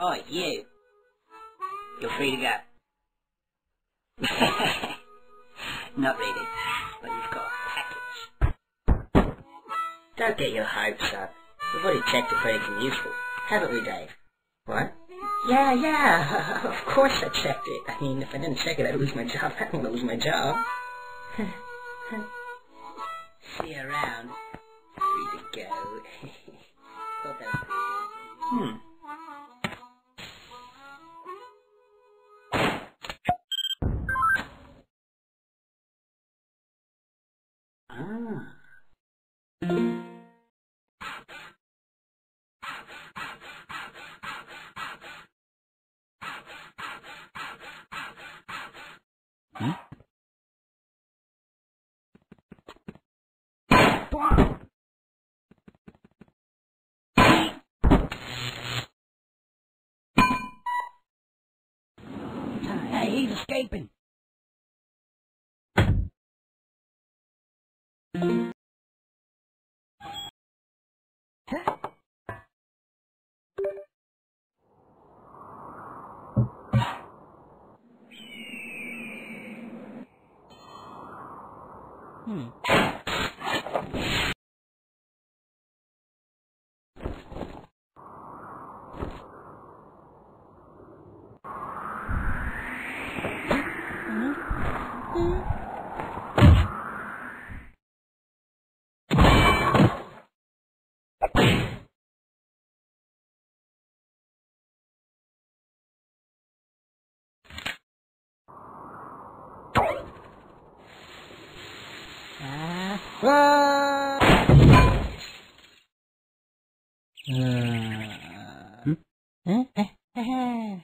Oh, you. You're free to go. Not really, but you've got a package. Don't get your hopes up. We've already checked it for anything useful. Haven't we, Dave? What? Yeah, yeah, of course I checked it. I mean, if I didn't check it, I'd lose my job. I don't want to lose my job. See you around. Free to go. Thought that was pretty Hmm. Ah. He's escaping. Hmm. Ah. Ah. Hmm? Huh?